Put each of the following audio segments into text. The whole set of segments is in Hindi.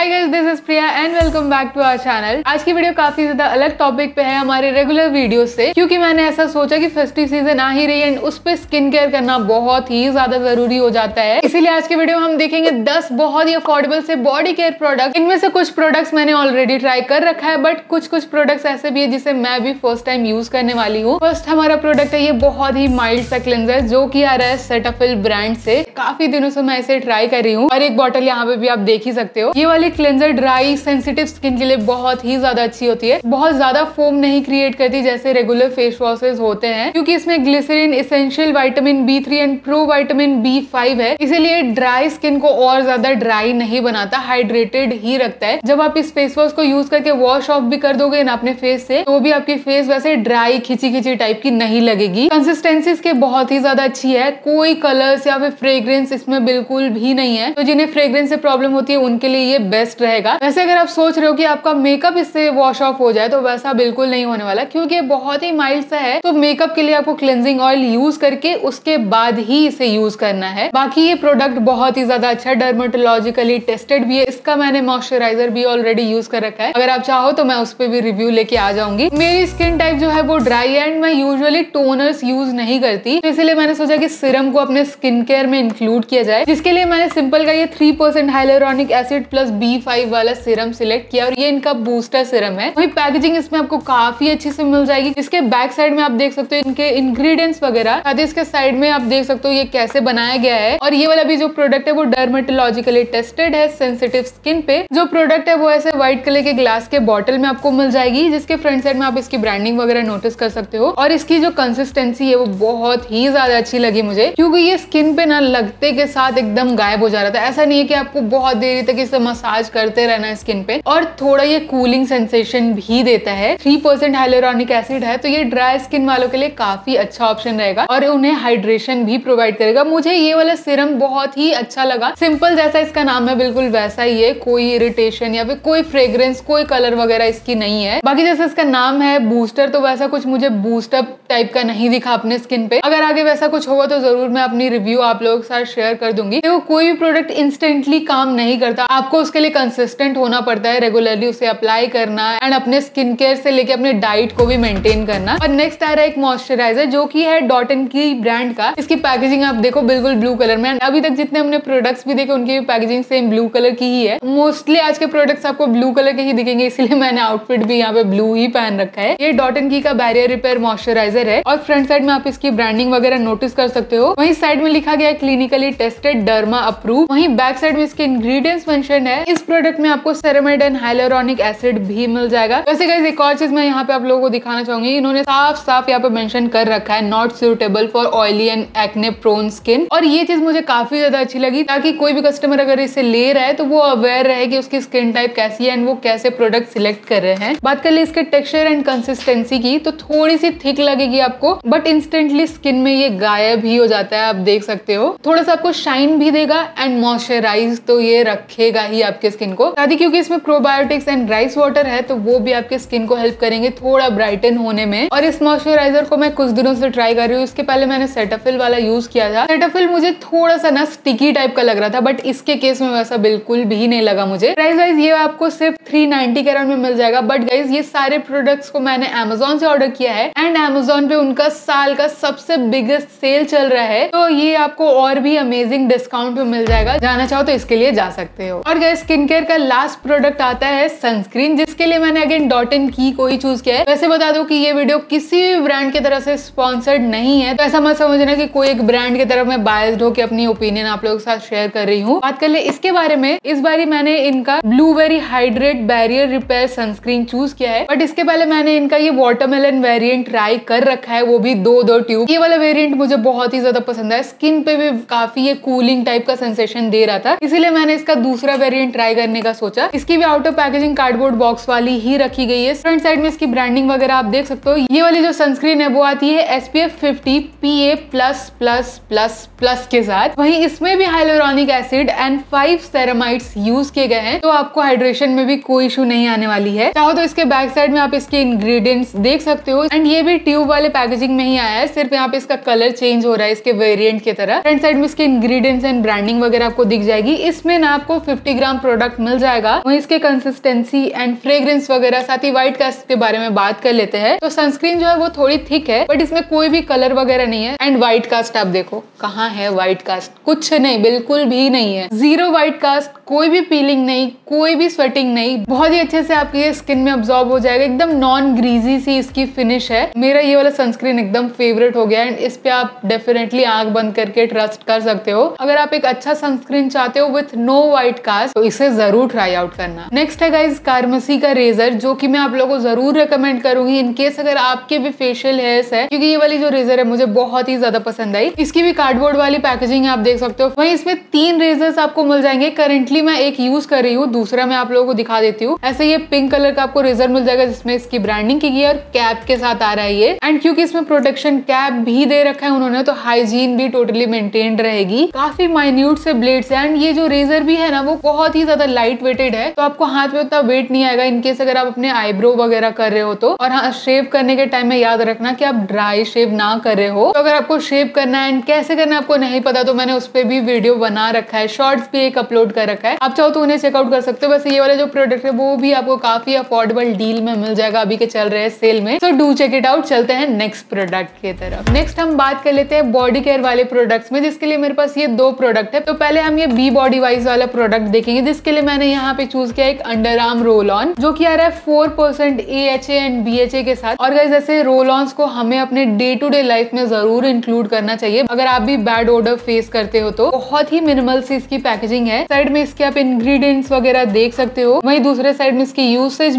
Hi guys this is Priya and welcome back to our channel आज की वीडियो काफ़ी ज़्यादा अलग टॉपिक पे है हमारे रेगुलर वीडियो से, क्योंकि मैंने ऐसा सोचा कि फेस्टिव सीज़न आ ही रही है उस पर स्किन केयर करना बहुत ही ज़्यादा ज़रूरी हो जाता है। इसीलिए आज की वीडियो में हम देखेंगे 10 बहुत ही अफोर्डेबल से बॉडी केयर प्रोडक्ट इनमें से कुछ प्रोडक्ट्स मैंने ऑलरेडी ट्राई कर रखा है बट कुछ कुछ प्रोडक्ट्स ऐसे भी है जिसे मैं भी फ़र्स्ट टाइम यूज़ करने वाली हूँ। फ़र्स्ट हमारा प्रोडक्ट है ये बहुत ही माइल्ड सा क्लेंजर जो की आ रहा है सेटाफिल ब्रांड से। काफ़ी दिनों से मैं इसे ट्राई कर रही हूँ और एक बॉटल यहाँ पे भी आप देख ही सकते हो। ये वाली क्लेंजर ड्राई सेंसिटिव स्किन के लिए बहुत ही ज़्यादा अच्छी होती है। बहुत ज़्यादा फोम नहीं क्रिएट करती जैसे रेगुलर फेस वॉशेज होते हैं, क्योंकि इसमें glycerin essential vitamin B three and pro vitamin B five है। इसीलिए ड्राई स्किन को और ज़्यादा ड्राई नहीं बनाता हाइड्रेटेड ही रखता है। जब आप इस फेस वॉश को यूज़ करके वॉश ऑफ़ भी कर दोगे ना अपने फेस से तो भी आपकी फेस वैसे ड्राई खिंची खिंची टाइप की नहीं लगेगी। कंसिस्टेंसी इसके बहुत ही ज़्यादा अच्छी है। कोई कलर्स या फिर फ्रेग्रेंस इसमें बिल्कुल भी नहीं है। तो जिन्हें फ्रेग्रेंस से प्रॉब्लम होती है, उनके लिए ये बेस्ट रहेगा। वैसे अगर आप सोच रहे हो कि आपका मेकअप इससे वॉश ऑफ़ हो जाए तो वैसा बिल्कुल नहीं होने वाला, क्योंकि ये बहुत ही माइल्ड सा है। तो मेकअप के लिए आपको क्लेंजिंग ऑयल यूज़ करके उसके बाद ही इसे यूज़ करना है। बाकी ये प्रोडक्ट बहुत ही ज़्यादा अच्छा डर्मेटोलॉजिकली टेस्टेड भी है। इसका मैंने मॉइस्चराइजर भी ऑलरेडी यूज़ कर रखा है। अगर आप चाहो तो मैं उस पर भी रिव्यू लेके आ जाऊँगी। मेरी स्किन टाइप जो है वो ड्राई एंड मैं यूजुअली टोनर्स यूज़ नहीं करती। तो इसलिए मैंने सोचा कि सिरम को अपने स्किन केयर में इंक्लूड किया जाए। जिसके लिए मैंने सिंपल का ये three percent acid plus B five वाला सिरम सिलेक्ट किया और ये इनका बूस्टर सिरम है। वही पैकेजिंग इसमें आपको काफ़ी अच्छी से मिल जाएगी। इसके बैक साइड में आप देख सकते हो इनके इंग्रेडिएंट्स वगैरह। साथ इसके साइड में आप देख सकते हो ये कैसे बनाया गया है। और ये वाला भी जो प्रोडक्ट है वो डर्मेटोलॉजिकली टेस्टेड है सेंसिटिव स्किन पे। जो प्रोडक्ट है वो ऐसे व्हाइट कलर के ग्लास के बॉटल में आपको मिल जाएगी, जिसके फ्रंट साइड में आप इसकी ब्रांडिंग वगैरह नोटिस कर सकते हो। और इसकी जो कंसिस्टेंसी है वो बहुत ही ज़्यादा अच्छी लगी मुझे, क्योंकि ये स्किन पे ना लगते के साथ एकदम गायब हो जा रहा था। ऐसा नहीं है कि आपको बहुत देरी तक इसे मसाज करते रहना है स्किन पे, और थोड़ा ये कूलिंग सेंसेशन भी देता है। थ्री परसेंट हाइलोरॉनिक एसिड है तो ये ड्राई स्किन वालों के लिए काफ़ी अच्छा ऑप्शन रहेगा, और उन्हें हाइड्रेशन भी प्रोवाइड करेगा। मुझे ये वाला सिरम बहुत ही अच्छा लगा। सिंपल जैसा इसका नाम है, बिल्कुल वैसा ही है। कोई इरिटेशन या फिर कोई फ्रेग्रेंस कोई कलर वगैरह इसकी नहीं है। बाकी जैसा इसका नाम है बूस्टर तो वैसा कुछ मुझे बूस्टअप टाइप का नहीं दिखा अपने स्किन पे। अगर आगे वैसा कुछ होगा तो ज़रूर मैं अपनी रिव्यू आप लोगों के साथ शेयर कर दूँगी। देखो, कोई भी प्रोडक्ट इंस्टेंटली काम नहीं करता। आपको उसके लिए कंसिस्टेंट होना पड़ता है रेगुलरली उसे अप्लाई करना एंड अपने स्किन केयर से लेके अपने डाइट को भी मेंटेन करना। और नेक्स्ट आ रहा है एक मॉइस्चराइजर जो की है डॉट एन की ब्रांड का। इसकी पैकेजिंग आप देखो बिल्कुल ब्लू कलर में। अभी तक जितने हमने प्रोडक्ट्स भी देखे, उनकी भी पैकेजिंग सेम ब्लू कलर की ही है। मोस्टली आज के प्रोडक्ट्स आपको ब्लू कलर के ही दिखेंगे, इसलिए मैंने आउटफिट भी यहाँ पे ब्लू ही पहन रखा है। ये डॉट एन की का बैरियर रिपेयर मॉइस्चराइजर है। और फ्रंट साइड में आप इसकी ब्रांडिंग वगैरह नोटिस कर सकते हो। वहीं साइड में लिखा गया है क्लिनिकली टेस्टेड डर्मा अप्रूव वहीं बैक साइड में इसके इंग्रेडिएंट्स मेंशन है। इस प्रोडक्ट में आपको सेरेमाइड एंड हाइलोरॉनिक एसिड भी मिल जाएगा। वैसे गाइस एक और चीज़ मैं यहाँ पे आप लोगों को दिखाना चाहूँगी। इन्होंने साफ़ साफ़ यहाँ पे मेंशन कर रखा है not suitable for oily and acne prone skin और ये चीज़ मुझे काफ़ी ज़्यादा अच्छी लगी, ताकि कोई भी कस्टमर अगर इसे ले रहा है तो वो अवेयर रहे कि उसकी स्किन टाइप कैसी है एंड वो कैसे प्रोडक्ट सिलेक्ट कर रहे हैं। बात कर ले इसके टेक्सचर एंड कंसिस्टेंसी की तो थोड़ी सी थिक लगेगी आपको बट इंस्टेंटली स्किन में ये गायब ही हो जाता है, आप देख सकते हो। थोड़ा सा आपको शाइन भी देगा एंड मॉइस्चराइज तो ये रखेगा ही आपके स्किन को। शादी क्योंकि इसमें प्रोबायोटिक्स एंड राइस वाटर है तो वो भी आपके स्किन को हेल्प करेंगे थोड़ा ब्राइटन होने में। और इस मॉइस्चराइजर को मैं कुछ दिनों से ट्राई कर रही हूँ। इसके पहले मैंने सेटाफिल वाला यूज़ किया था। सेटाफिल मुझे थोड़ा सा ना स्टिकी टाइप का लग रहा था बट इसके केस में वैसा बिल्कुल भी नहीं लगा मुझे। प्राइस वाइज ये आपको सिर्फ़ थ्री नाइनटी के में मिल जाएगा। बट गाइज़ ये सारे प्रोडक्ट्स को मैंने अमेजोन से ऑर्डर किया है। एंड अमेजोन पे उनका साल का सबसे बिगेस्ट सेल चल रहा है। तो ये आपको और भी अमेजिंग डिस्काउंट पे मिल जाएगा। जाना चाहो तो इसके लिए जा सकते हो। और गाइज़ स्किन केयर का लास्ट प्रोडक्ट आता है सनस्क्रीन जिसके लिए मैंने अगेन डॉट इन की को ही चूज़ किया है। वैसे बता दो कि ये वीडियो किसी भी ब्रांड की तरफ़ से स्पॉन्सर्ड नहीं है। तो ऐसा मत समझना कि कोई एक ब्रांड की तरफ़ मैं बायस्ड होकर अपनी ओपिनियन आप लोगों के साथ शेयर कर रही हूँ। बात कर ले इसके बारे में, इस बारी मैंने इनका blueberry hydrate barrier repair sunscreen choose किया है। बट इसके पहले मैंने इनका ये वाटरमेलन वेरियंट ट्राई कर रखा है, वो भी दो दो ट्यूब ये वाला वेरियंट मुझे बहुत ही ज़्यादा पसंद है स्किन पे भी काफ़ी ये कूलिंग टाइप का सेंसेशन दे रहा था। इसीलिए मैंने इसका दूसरा वेरिएंट ट्राई करने का सोचा। इसकी भी आउटर पैकेजिंग कार्डबोर्ड बॉक्स वाली ही रखी गई है। फ्रंट साइड में इसकी ब्रांडिंग वगैरह आप देख सकते हो। ये वाली जो सनस्क्रीन है, वो आती है SPF 50 PA plus plus plus plus के साथ। वहीं इसमें भी hyaluronic acid and five ceramides use किए गए हैं। तो आपको हाइड्रेशन में भी कोई इशू नहीं आने वाली है। चाहो तो इसके बैक साइड में आप इसके इंग्रेडिएंट्स देख सकते हो। एंड ये भी ट्यूब वाले पैकेजिंग में ही आया है। सिर्फ़ यहाँ पे इसका कलर चेंज हो रहा है इसके वेरिएंट की तरह। फ्रंट साइड में इसके इंग्रेडिएंट्स एंड ब्रांडिंग वगैरह आपको दिख जाएगी। इसमें ना आपको 50 ग्राम प्रोडक्ट मिल जाएगा, वही इसके कंसिस्टेंसी एंड फ्रेग्रेंस वगैरह, साथ ही व्हाइट कास्ट के बारे में बात कर लेते हैं। तो सनस्क्रीन जो है वो थोड़ी थिक है बट इसमें कोई भी कलर वगैरह नहीं है। एंड व्हाइट कास्ट आप देखो, कहाँ है व्हाइट कास्ट कुछ नहीं, बिल्कुल भी नहीं है। ज़ीरो व्हाइट कास्ट कोई भी पीलिंग नहीं, कोई भी स्वेटिंग नहीं, बहुत ही अच्छे से आपकी स्किन में अब्जॉर्ब हो जाएगा, एकदम नॉन ग्रीजी सी इसकी फिनिश है। मेरा ये वाला सनस्क्रीन एकदम फेवरेट हो गया एंड इस पे आप डेफिनेटली आँख बंद करके ट्रस्ट कर सकते हो। अगर आप एक अच्छा सनस्क्रीन चाहते हो विथ नो व्हाइट कास्ट तो इसे ज़रूर ट्राई आउट करना। नेक्स्ट है गाइज़ कार्मसी का रेजर जो कि मैं आप लोगों को ज़रूर रिकमेंड करूँगी इनकेस अगर आपके भी फेशियल हेयर्स है, क्योंकि ये वाली जो रेजर है मुझे बहुत ही ज़्यादा पसंद आई। इसकी भी कार्डबोर्ड वाली पैकेजिंग आप देख सकते हो। वही इसमें तीन रेजर्स आपको मिल जाएँगे करेंटली मैं एक यूज़ कर रही हूँ, दूसरा मैं आप लोगों को दिखा देती हूँ। ऐसे ये पिंक कलर का आपको रेजर मिल जाएगा जिसमें इसकी ब्रांडिंग की गई और कैप के साथ आ रहा है ये। एंड क्योंकि इसमें प्रोटेक्शन कैप भी दे रखा है उन्होंने तो हाइजीन भी टोटली मेंटेन रहेगी। काफ़ी माइन्यूट से ब्लेड्स है एंड ये जो रेजर भी है ना, वो बहुत ही ज़्यादा लाइट वेटेड है। तो आपको हाथ में उतना वेट नहीं आएगा इनकेस अगर आप अपने आईब्रो वगैरह कर रहे हो तो। और हाँ शेव करने के टाइम में याद रखना कि आप ड्राई शेव ना कर रहे हो। तो अगर आपको शेव करना है एंड कैसे करना आपको नहीं पता तो मैंने उस पर भी वीडियो बना रखा है शॉर्ट्स भी एक अपलोड कर रखा है। आप चाहो तो उन्हें चेकआउट कर सकते हो। वैसे ये वाला जो प्रोडक्ट है, वो भी आपको काफ़ी अफोर्डेबल डील में मिल जाएगा अभी के चल रहे हैं सेल में। तो डू चेक इट आउट चलते हैं नेक्स्ट प्रोडक्ट की तरफ़। नेक्स्ट हम बात कर लेते हैं बॉडी केयर वाले प्रोडक्ट्स में, जिसके लिए मेरे पास ये दो प्रोडक्ट है। तो पहले हम ये बी बॉडी वाइज वाला प्रोडक्ट देखेंगे, जिसके लिए मैंने यहाँ पे चूज़ किया एक अंडर आर्म रोल ऑन जो की आ रहा है four percent A H A and B H A के साथ। और गाइज़ ऐसे रोल ऑन को हमें अपने डे टू डे लाइफ में ज़रूर इंक्लूड करना चाहिए। अगर आप भी बैड ऑर्डर फेस करते हो तो। बहुत ही मिनिमल सी इसकी पैकेजिंग है। साइड में आप इंग्रेडिएंट्स वगैरह देख सकते हो। वहीं दूसरे साइड में इसकी यूसेज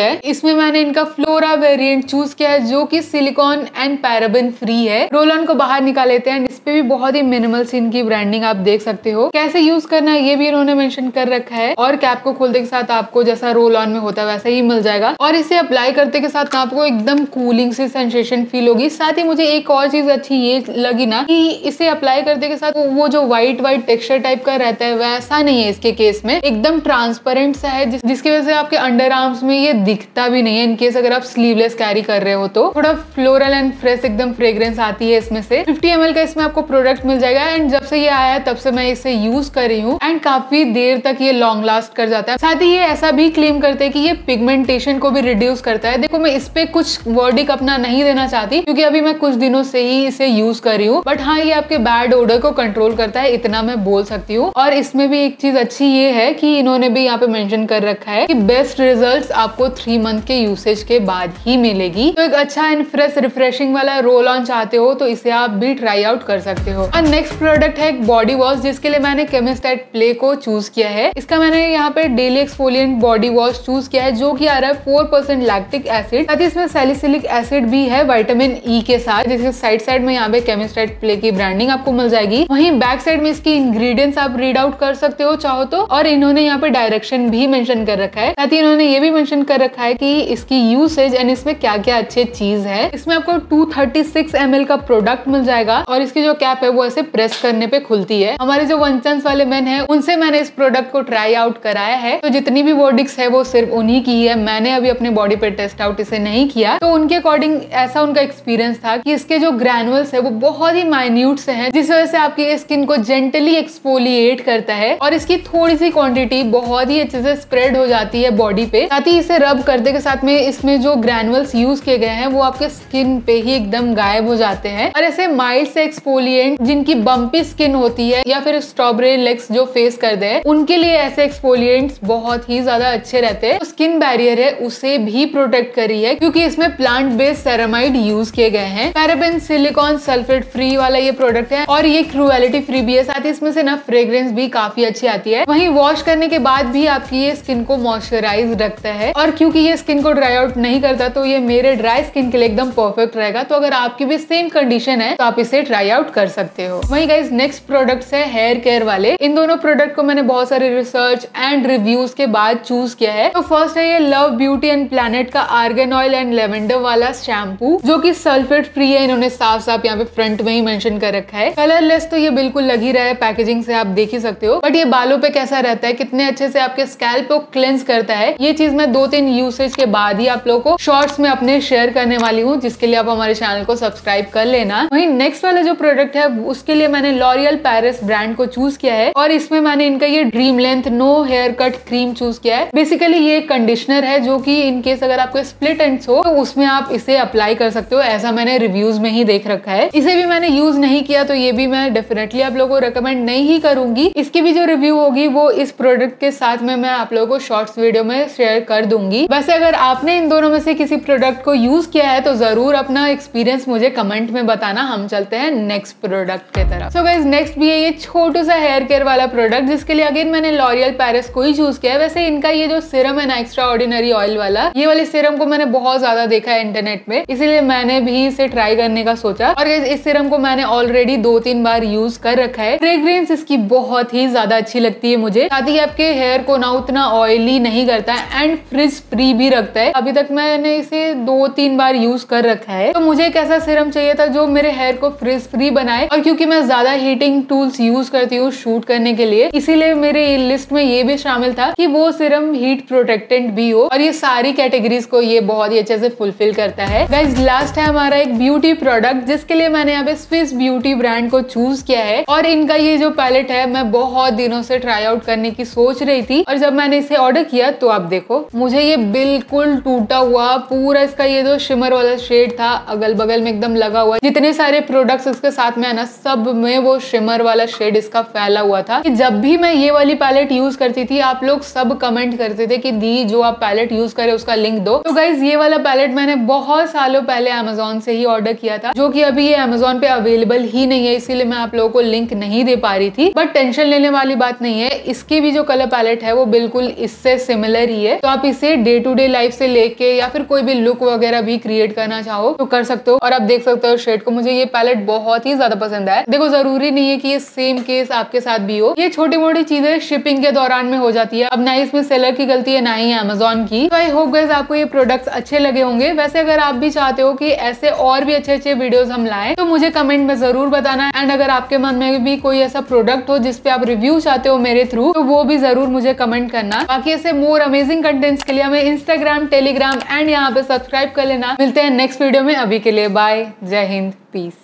है। इसमें मैंने इनका फ्लोरा वेरिएंट चूज़ किया है, जो कि सिलिकॉन एंड पैराबिन फ्री है। रोल ऑन को बाहर निकाल लेते हैं। इस पे भी बहुत ही मिनिमल सी इनकी ब्रांडिंग आप देख सकते हो। कैसे यूज़ करना है, ये भी इन्होंने मेंशन कर रखा है। और कैप को खोलते के साथ आपको जैसा रोल ऑन में होता है, वैसा ही मिल जाएगा। और इसे अप्लाई करते के साथ आपको एकदम कूलिंग सी सेंसेशन फील होगी। साथ ही मुझे एक और चीज़ अच्छी ये लगी ना कि इसे अप्लाई करते के साथ वो जो व्हाइट व्हाइट टेक्सचर टाइप का रहता है, वैसा नहीं है। इसके केस में एकदम ट्रांसपेरेंट सा है जिस, जिसकी वजह से आपके अंडर आर्म्स में ये दिखता भी नहीं है इनकेस अगर आप स्लीवलेस कैरी कर रहे हो तो। थोड़ा फ्लोरल एंड फ्रेश एकदम फ्रेग्रेंस आती है इसमें से। 50 एम का इसमें आपको प्रोडक्ट मिल जाएगा एंड जब से ये आया है तब से मैं इसे यूज़ कर रही हूँ एंड काफ़ी देर तक ये लॉन्ग लास्ट कर जाता है। साथ ही ये ऐसा भी क्लेम करते हैं कि ये पिगमेंटेशन को भी रिड्यूस करता है। देखो मैं इस पे कुछ वर्डिक अपना नहीं देना चाहती क्योंकि अभी मैं कुछ दिनों से ही इसे यूज़ कर रही हूँ। बट हाँ ये आपके बैड ओडर को कंट्रोल करता है इतना मैं बोल सकती हूँ। और इसमें भी एक चीज़ अच्छी ये है कि इन्होंने भी यहाँ पे मेंशन कर रखा है कि बेस्ट रिजल्ट्स आपको थ्री मंथ के यूसेज के बाद ही मिलेगी। तो एक अच्छा एंड फ्रेश रिफ्रेशिंग वाला रोल ऑन चाहते हो तो इसे आप भी ट्राई आउट कर सकते हो। और नेक्स्ट प्रोडक्ट है एक बॉडी वॉश जिसके लिए मैंने केमिस्टाइट प्ले को चूज़ किया है। इसका मैंने यहाँ पे daily exfoliant body wash choose किया है, जो की आ रहा है फोर परसेंट लैक्टिक एसिड साथ ही इसमें सेलिसिलिक एसिड भी है वाइटामिन ई के साथ जिसके साइड साइड में यहाँ पे केमिस्टाइट प्ले की ब्रांडिंग आपको मिल जाएगी। वहीं बैक साइड में इसकी इंग्रेडिएंट्स आप रीड आउट कर सकते हो चाहो तो। और इन्होंने यहाँ पे डायरेक्शन भी मेंशन कर रखा है। साथ ही इन्होंने ये भी मेंशन कर रखा है कि इसकी यूसेज एंड इसमें क्या क्या अच्छे चीज़ है। इसमें आपको 236 ml का प्रोडक्ट मिल जाएगा और इसकी जो कैप है वो ऐसे प्रेस करने पे खुलती है। हमारे जो वन चांस वाले मैन है, उनसे मैंने इस प्रोडक्ट को ट्राई आउट कराया है। तो जितनी भी वर्डिक्स है वो सिर्फ़ उन्हीं की है। मैंने अभी अपने बॉडी पे टेस्ट आउट इसे नहीं किया। तो उनके अकॉर्डिंग ऐसा उनका एक्सपीरियंस था कि इसके जो ग्रैनुअल्स है वो बहुत ही माइन्यूट से है, जिस वजह से आपकी स्किन को जेंटली एक्सफोलिएट करता है और इसकी थोड़ी सी क्वांटिटी बहुत ही अच्छे से स्प्रेड हो जाती है बॉडी पे। साथ ही इसे रब करते के साथ में इसमें जो ग्रैनुअल्स यूज़ किए गए हैं, वो आपके स्किन पे ही एकदम गायब हो जाते हैं। और ऐसे माइल्ड से एक्सफोलिएंट जिनकी बम्पी स्किन होती है या फिर स्ट्रॉबेरी लेग्स जो फेस कर दे उनके लिए ऐसे एक्सफोलिएंट्स बहुत ही ज़्यादा अच्छे रहते हैं। स्किन बैरियर है, उसे भी प्रोटेक्ट करी है, क्योंकि इसमें प्लांट बेस्ड सेरामाइड यूज़ किए गए हैं। पैराबेन सिलिकॉन सल्फेट फ्री वाला ये प्रोडक्ट है, और ये क्रूएलिटी फ्री भी है। साथ ही इसमें से ना फ्रेग्रेंस भी काफ़ी अच्छी आती है। वहीं वॉश करने के बाद भी आपकी ये स्किन को मॉइस्चराइज रखता है। और क्योंकि ये स्किन को ड्राई आउट नहीं करता तो ये मेरे ड्राई स्किन के लिए एकदम परफेक्ट रहेगा। तो अगर आपकी भी सेम कंडीशन है तो आप इसे ट्राई आउट कर सकते हो। वहीं गाइज़ नेक्स्ट प्रोडक्ट्स है हेयर केयर वाले। इन दोनों प्रोडक्ट को मैंने बहुत सारे रिसर्च एंड रिव्यूज़ के बाद चूज़ किया है। तो फ़र्स्ट है ये लव ब्यूटी एंड प्लानट का आर्गन ऑयल एंड लेवेंडर वाला शैम्पू जो कि सल्फेट फ्री है। इन्होंने साफ़ साफ़ यहाँ पे फ्रंट में ही मेंशन कर रखा है। कलरलेस तो ये बिल्कुल लग ही रहा है। पैकेजिंग से आप देख ही सकते हो। बट ये बालों पे कैसा रहता है, कितने अच्छे से आपके स्कैल्प को क्लेंस करता है, ये चीज़ मैं दो तीन यूसेज के बाद ही आप लोगों को शॉर्ट्स में अपने शेयर करने वाली हूँ, जिसके लिए आप हमारे चैनल को सब्सक्राइब कर लेना। वही नेक्स्ट वाला जो प्रोडक्ट है, उसके लिए मैंने लॉरियल पैरिस ब्रांड को चूज़ किया है, और इसमें मैंने इनका ये dream length no haircut cream choose किया है। बेसिकली ये कंडीशनर है, जो कि इनकेस अगर आपको स्प्लिट एंड्स हो तो उसमें आप इसे अप्लाई कर सकते हो, ऐसा मैंने रिव्यूज़ में ही देख रखा है। इसे भी मैंने यूज़ नहीं किया तो ये भी मैं डेफिनेटली आप लोगों को रिकमेंड नहीं ही करूँगी। इसकी भी जो रिव्यू होगी वो इस प्रोडक्ट के साथ में मैं आप लोगों को शॉर्ट्स वीडियो में शेयर कर दूँगी। वैसे अगर आपने इन दोनों में से किसी प्रोडक्ट को यूज़ किया है तो ज़रूर अपना एक्सपीरियंस मुझे कमेंट में बताना। हम चलते हैं नेक्स्ट प्रोडक्ट के तरफ़। सो गाइज़ नेक्स्ट भी है ये छोटू सा हेयर केयर वाला प्रोडक्ट जिसके लिए अगेन मैंने लॉरियल पैरिस को ही चूज़ किया है। वैसे इनका ये जो सिरम है ना एक्स्ट्रा ऑर्डिनरी ऑयल वाला, ये वाले सिरम को मैंने बहुत ज़्यादा देखा है इंटरनेट में, इसीलिए मैंने भी इसे ट्राई करने का सोचा। और इस सिरम को मैंने ऑलरेडी दो तीन बार यूज़ कर रखा है। फ्रेग्रेंस इसकी बहुत ही ज़्यादा अच्छी लगती है मुझे। साथ ही आपके हेयर को ना उतना ऑयली नहीं करता है एंड फ्रिज फ्री भी रखता है। अभी तक मैंने इसे दो तीन बार यूज़ कर रखा है। तो मुझे एक ऐसा सिरम चाहिए था जो मेरे हेयर को फ्रिज फ्री बनाए और क्योंकि मैं ज़्यादा हीटिंग टूल्स यूज़ करती हूँ शूट करने के लिए, इसीलिए मेरे लिस्ट में ये भी शामिल था कि वो सिरम हीट प्रोटेक्टेंट भी हो और ये सारी कैटेगरीज को ये बहुत ही अच्छे से फुलफिल करता है। गाइज़ लास्ट है हमारा एक ब्यूटी प्रोडक्ट जिसके लिए मैंने यहाँ पे स्विस ब्यूटी ब्रांड को चूज़ किया है और इनका ये जो पैलेट है, मैं बहुत दिनों से ट्राई आउट करने की सोच रही थी और जब मैंने इसे ऑर्डर किया तो आप देखो, मुझे ये बिल्कुल टूटा हुआ, पूरा इसका ये जो शिमर वाला शेड था अगल बगल में एकदम लगा हुआ, जितने सारे प्रोडक्ट्स इसके साथ में है ना, सब में वो शिमर वाला शेड इसका फैला हुआ था। कि जब भी मैं ये वाली पैलेट यूज़ करती थी, आप लोग सब कमेंट करते थे कि दी, जो आप पैलेट यूज़ करे उसका लिंक दो। तो गाइज़ ये वाला पैलेट मैंने बहुत सालों पहले अमेजोन से ही ऑर्डर किया था, जो कि अभी ये अमेजोन पे अवेलेबल ही नहीं है, इसीलिए मैं आप लोगों को लिंक नहीं दे पा रही थी। बट टेंशन लेने वाली बात नहीं है। इसकी भी जो कलर पैलेट है वो बिल्कुल इससे सिमिलर ही है। तो आप इसे डे टू डे लाइफ से लेके या फिर कोई भी लुक वगैरह भी क्रिएट करना चाहो तो कर सकते हो। और आप देख सकते हो शेड को। मुझे ये पैलेट बहुत ही ज़्यादा पसंद है देखो, ज़रूरी नहीं है कि ये सेम केस आपके साथ भी हो। ये छोटी मोटी चीज़ें शिपिंग के दौरान में हो जाती है। अब ना इसमें सेलर की गलती है, ना ही अमेजोन की। तो आई होप गाइज़ आपको ये प्रोडक्ट्स अच्छे लगे होंगे। वैसे अगर आप भी चाहते हो कि ऐसे और भी अच्छे अच्छे वीडियोस हम लाएँ तो मुझे कमेंट में ज़रूर बताना। एंड अगर आपके मन में भी कोई ऐसा प्रोडक्ट हो जिसपे आप रिव्यू चाहते मेरे थ्रू तो वो भी ज़रूर मुझे कमेंट करना। बाकी ऐसे मोर अमेजिंग कंटेंट्स के लिए हमें इंस्टाग्राम टेलीग्राम एंड यहाँ पे सब्सक्राइब कर लेना। मिलते हैं नेक्स्ट वीडियो में। अभी के लिए बाय जय हिंद। पीस